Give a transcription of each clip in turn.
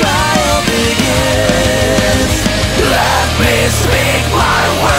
trial begins. Let me speak my word.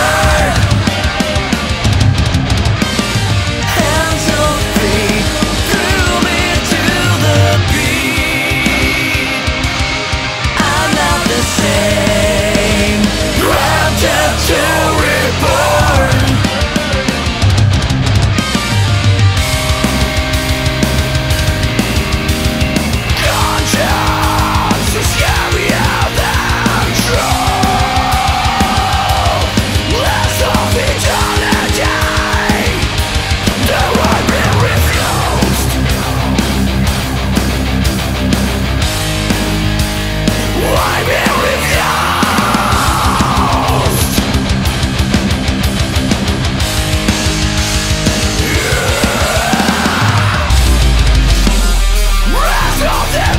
All them.